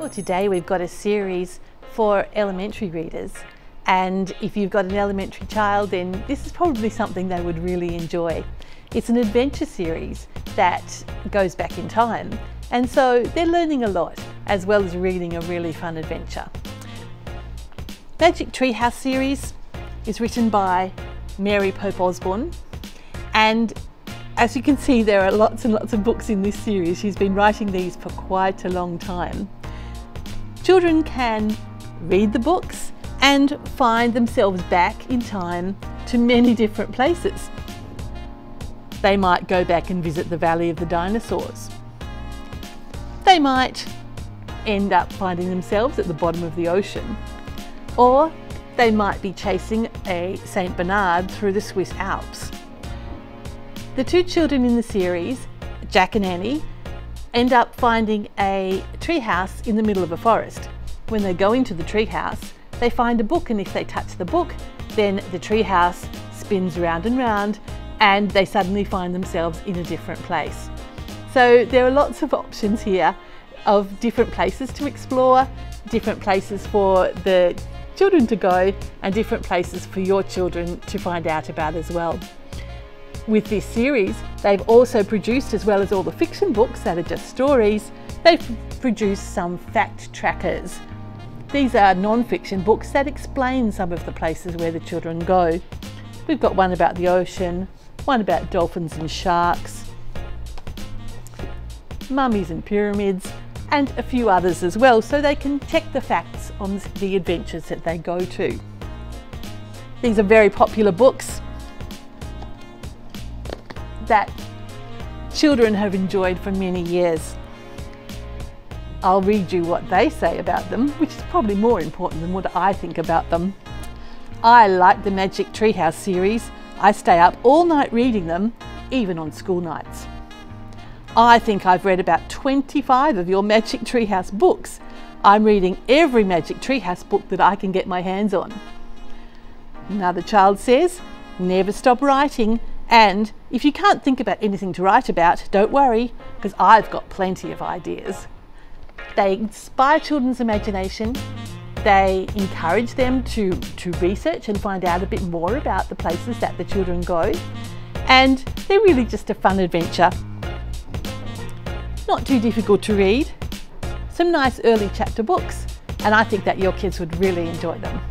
Well, today we've got a series for elementary readers. And if you've got an elementary child, then this is probably something they would really enjoy. It's an adventure series that goes back in time. And so they're learning a lot, as well as reading a really fun adventure. Magic Treehouse series is written by Mary Pope Osborne. And as you can see, there are lots and lots of books in this series. She's been writing these for quite a long time. Children can read the books and find themselves back in time to many different places. They might go back and visit the Valley of the Dinosaurs. They might end up finding themselves at the bottom of the ocean. Or they might be chasing a St. Bernard through the Swiss Alps. The two children in the series, Jack and Annie, end up finding a treehouse in the middle of a forest. When they go into the treehouse, they find a book, and if they touch the book, then the treehouse spins round and round, and they suddenly find themselves in a different place. So there are lots of options here of different places to explore, different places for the children to go, and different places for your children to find out about as well. With this series, they've also produced, as well as all the fiction books that are just stories, they've produced some fact trackers. These are non-fiction books that explain some of the places where the children go. We've got one about the ocean, one about dolphins and sharks, mummies and pyramids, and a few others as well, so they can check the facts on the adventures that they go to. These are very popular books that children have enjoyed for many years. I'll read you what they say about them, which is probably more important than what I think about them. I like the Magic Treehouse series. I stay up all night reading them, even on school nights. I think I've read about 25 of your Magic Treehouse books. I'm reading every Magic Treehouse book that I can get my hands on. Another child says, never stop writing and if you can't think about anything to write about, don't worry, because I've got plenty of ideas. They inspire children's imagination, they encourage them to, to research and find out a bit more about the places that the children go, and they're really just a fun adventure. Not too difficult to read, some nice early chapter books, and I think that your kids would really enjoy them.